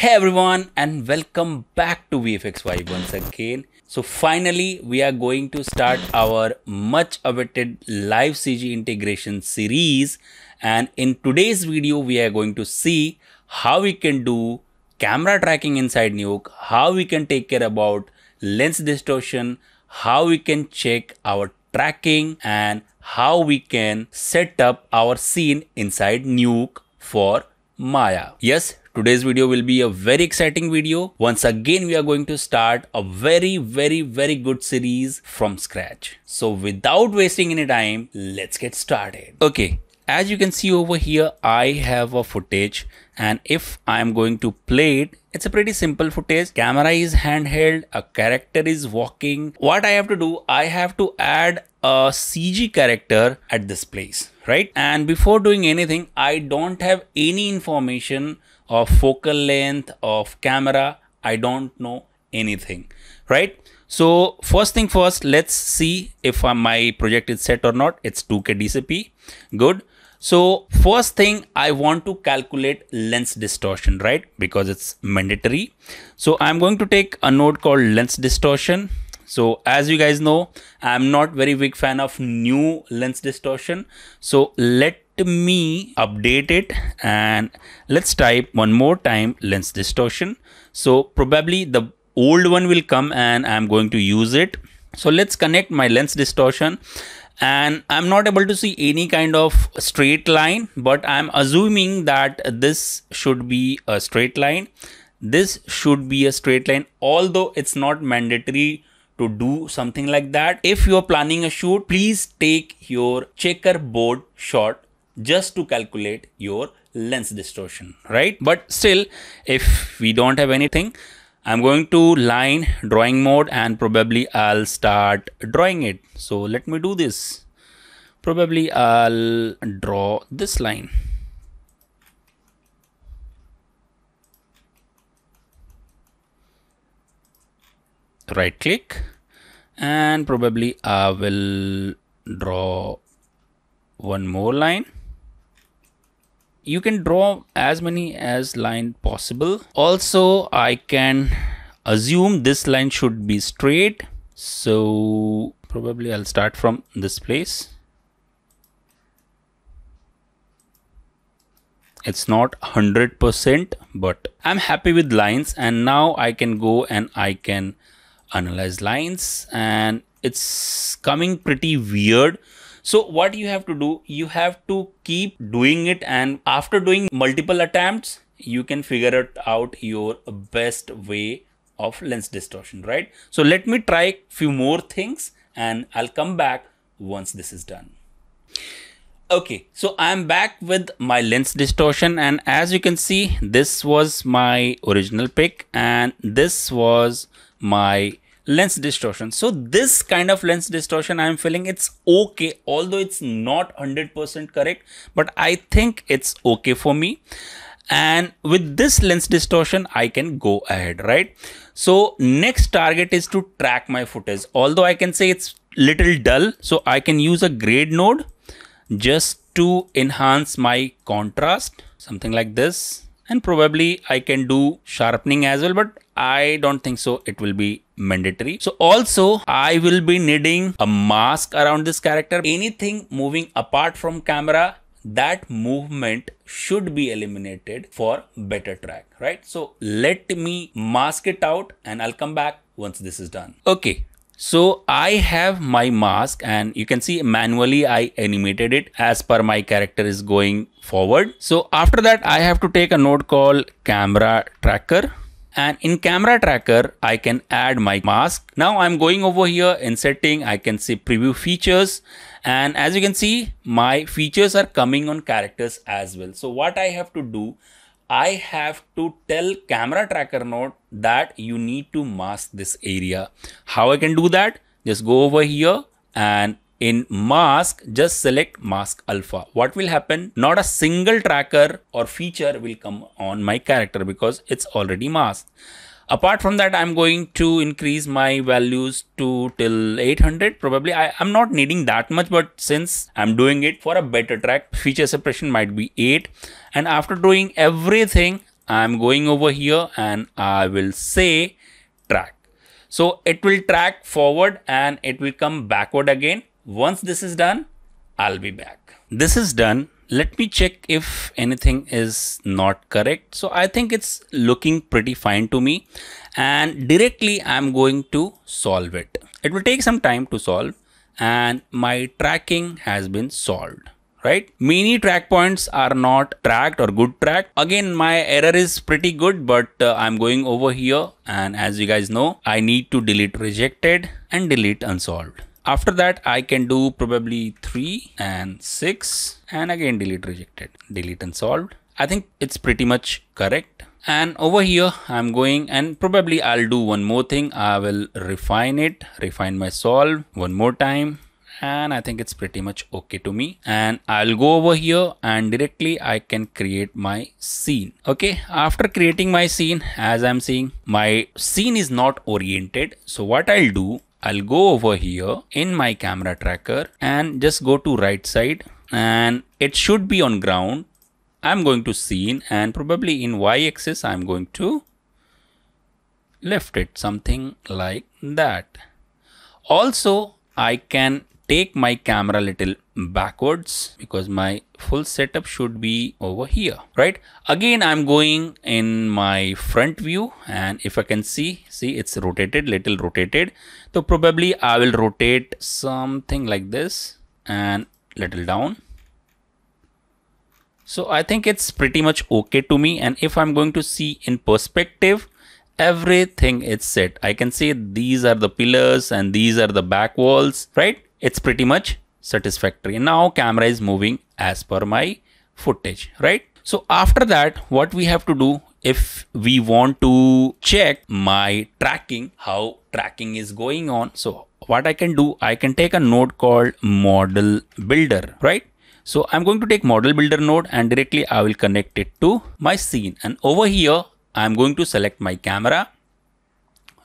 Hey everyone and welcome back to VFX Vibe once again. So finally we are going to start our much awaited live CG integration series and in today's video we are going to see how we can do camera tracking inside Nuke, how we can take care about lens distortion, how we can check our tracking and how we can set up our scene inside Nuke for Maya. Yes, Today's video will be a very exciting video. Once again, we are going to start a very, very, very good series from scratch. So without wasting any time, let's get started. Okay, as you can see over here, I have a footage and if I'm going to play it, it's a pretty simple footage. Camera is handheld, a character is walking. What I have to do, I have to add a CG character at this place, right? And before doing anything, I don't have any information of focal length of camera i don't know anything right? So first thing first let's see if uh, my project is set or not. It's 2k dcp good. So first thing i want to calculate lens distortion right? Because it's mandatory. So i'm going to take a node called lens distortion. So as you guys know i'm not very big fan of new lens distortion. So let me update it and let's type one more time lens distortion. So probably the old one will come and i'm going to use it. So let's connect my lens distortion and i'm not able to see any kind of straight line but i'm assuming that this should be a straight line. This should be a straight line although it's not mandatory to do something like that. If you're planning a shoot please take your checkerboard shot just to calculate your lens distortion, right? But still, if we don't have anything, I'm going to line drawing mode and probably I'll start drawing it. So let me do this. Probably I'll draw this line. Right click and probably I will draw one more line you can draw as many as line possible. Also i can assume this line should be straight. So probably i'll start from this place. It's not 100% but i'm happy with lines and now i can go and i can analyze lines and it's coming pretty weird so what you have to do, you have to keep doing it and after doing multiple attempts, you can figure it out your best way of lens distortion, right? So let me try few more things and I'll come back once this is done. Okay, so I'm back with my lens distortion and as you can see, this was my original pick and this was my lens distortion. So this kind of lens distortion i'm feeling it's okay although it's not 100% correct but i think it's okay for me. And with this lens distortion i can go ahead right? So next target is to track my footage. Although i can say it's little dull so i can use a grade node just to enhance my contrast something like this. And probably i can do sharpening as well but I don't think so it will be mandatory. So also I will be needing a mask around this character. Anything moving apart from camera that movement should be eliminated for better track, right? So let me mask it out and I'll come back once this is done. Okay, so I have my mask and you can see manually I animated it as per my character is going forward. So after that I have to take a node called camera tracker and in camera tracker I can add my mask. Now I'm going over here in setting I can see preview features and as you can see my features are coming on characters as well. So what I have to do I have to tell camera tracker node that you need to mask this area. How I can do that? Just go over here and in mask, just select mask alpha. What will happen? Not a single tracker or feature will come on my character because it's already masked. Apart from that, I'm going to increase my values to till 800. Probably I, am not needing that much, but since I'm doing it for a better track, feature suppression might be 8. And after doing everything, I'm going over here and I will say track. So it will track forward and it will come backward again. Once this is done, I'll be back. This is done. Let me check if anything is not correct. So I think it's looking pretty fine to me and directly I'm going to solve it. It will take some time to solve and my tracking has been solved right many track points are not tracked or good tracked again my error is pretty good but uh, i'm going over here and as you guys know i need to delete rejected and delete unsolved after that i can do probably 3 and 6 and again delete rejected. Delete unsolved i think it's pretty much correct. And over here i'm going and probably i'll do one more thing. I will refine it refine my solve one more time. And I think it's pretty much okay to me. And I'll go over here and directly I can create my scene. Okay after creating my scene as I'm seeing my scene is not oriented. So what I'll do I'll go over here in my camera tracker and just go to right side and it should be on ground. I'm going to scene and probably in y axis I'm going to lift it something like that. Also I can take my camera little backwards because my full setup should be over here right? Again i'm going in my front view and if i can see see it's rotated little rotated. So probably i will rotate something like this and little down. So i think it's pretty much okay to me and if i'm going to see in perspective everything is set. I can see these are the pillars and these are the back walls right? It's pretty much satisfactory. Now camera is moving as per my footage, right? So after that, what we have to do if we want to check my tracking, how tracking is going on. So what I can do, I can take a node called model builder, right? So I'm going to take model builder node and directly I will connect it to my scene. And over here, I'm going to select my camera,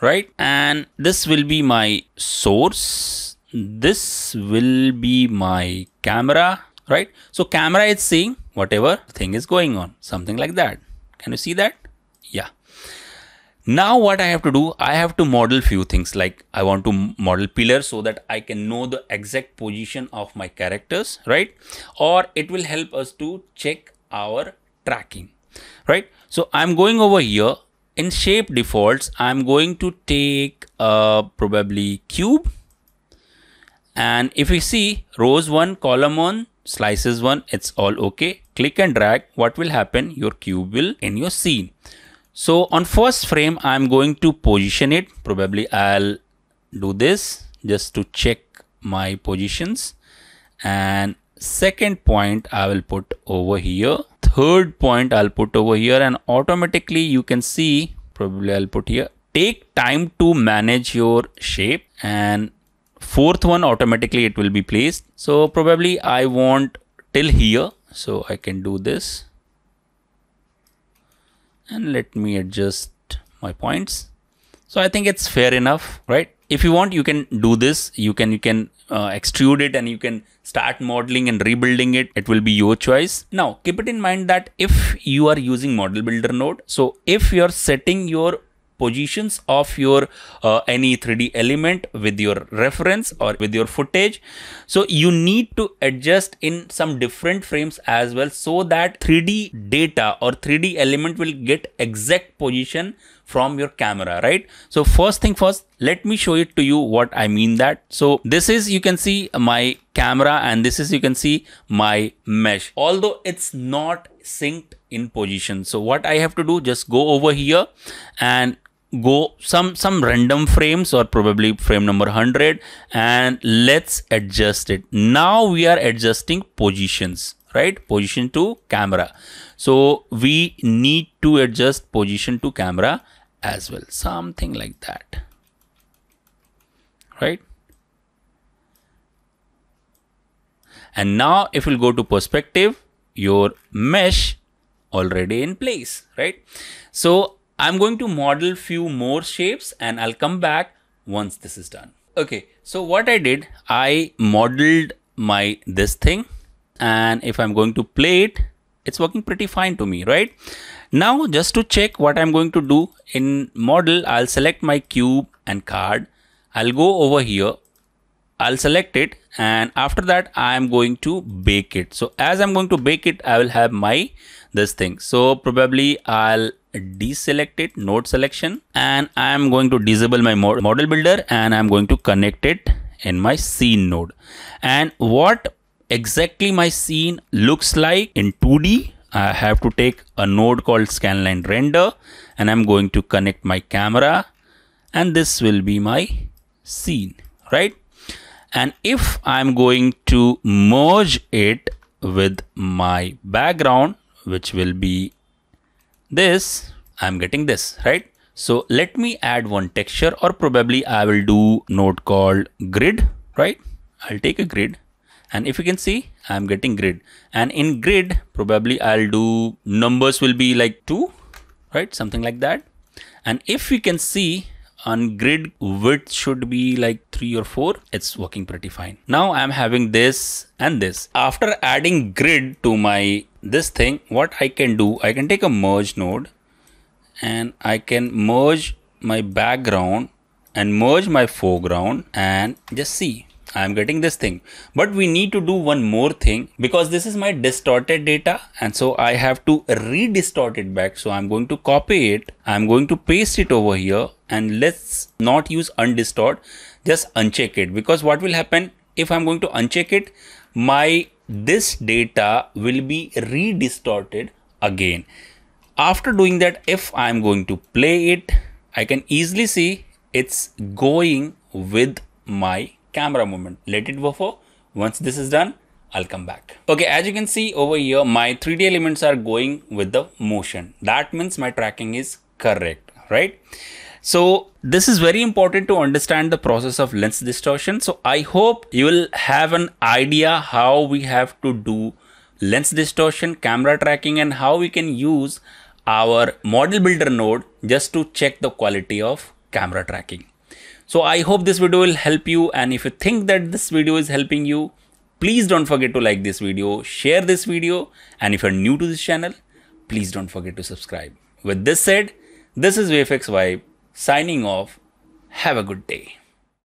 right? And this will be my source this will be my camera right? So camera is seeing whatever thing is going on something like that. Can you see that? Yeah. Now what i have to do i have to model few things like i want to model pillar so that i can know the exact position of my characters right? Or it will help us to check our tracking right? So i'm going over here. In shape defaults i'm going to take uh probably cube and if you see rows 1 column 1 slices 1 it's all okay. Click and drag what will happen? Your cube will in your scene. So on first frame i'm going to position it. Probably i'll do this just to check my positions. And second point i will put over here. Third point i'll put over here. And automatically you can see probably i'll put here take time to manage your shape. And fourth one automatically it will be placed. So probably I want till here. So I can do this. And let me adjust my points. So I think it's fair enough right? If you want you can do this. You can you can uh, extrude it and you can start modeling and rebuilding it. It will be your choice. Now keep it in mind that if you are using model builder node so if you're setting your positions of your uh, any 3D element with your reference or with your footage. So you need to adjust in some different frames as well so that 3D data or 3D element will get exact position from your camera, right? So first thing first, let me show it to you what I mean that. So this is, you can see my camera and this is, you can see my mesh, although it's not synced in position. So what I have to do, just go over here and go some some random frames or probably frame number 100 and let's adjust it. Now we are adjusting positions right? Position to camera. So we need to adjust position to camera as well. Something like that. Right? And now if we'll go to perspective your mesh already in place right? So I'm going to model few more shapes and I'll come back once this is done. Okay, so what I did, I modeled my this thing and if I'm going to play it, it's working pretty fine to me, right? Now just to check what I'm going to do in model, I'll select my cube and card. I'll go over here. I'll select it and after that I'm going to bake it. So as I'm going to bake it, I will have my this thing. So probably I'll deselect it node selection and I'm going to disable my model builder and I'm going to connect it in my scene node. And what exactly my scene looks like in 2D I have to take a node called scanline render and I'm going to connect my camera and this will be my scene right? And if I'm going to merge it with my background which will be this I'm getting this right? So let me add one texture or probably I will do node called grid right? I'll take a grid. And if you can see I'm getting grid. And in grid probably I'll do numbers will be like 2 right? Something like that. And if you can see on grid width should be like 3 or 4 it's working pretty fine. Now i'm having this and this. After adding grid to my this thing what i can do i can take a merge node and i can merge my background and merge my foreground and just see I'm getting this thing. But we need to do one more thing because this is my distorted data and so I have to re-distort it back. So I'm going to copy it. I'm going to paste it over here and let's not use undistort. Just uncheck it because what will happen if I'm going to uncheck it, my this data will be re-distorted again. After doing that, if I'm going to play it, I can easily see it's going with my camera movement. Let it buffer. Once this is done, I'll come back. Okay, as you can see over here, my 3D elements are going with the motion. That means my tracking is correct, right? So this is very important to understand the process of lens distortion. So I hope you will have an idea how we have to do lens distortion, camera tracking, and how we can use our model builder node just to check the quality of camera tracking. So I hope this video will help you and if you think that this video is helping you, please don't forget to like this video, share this video and if you're new to this channel, please don't forget to subscribe. With this said, this is VFX Vibe signing off. Have a good day.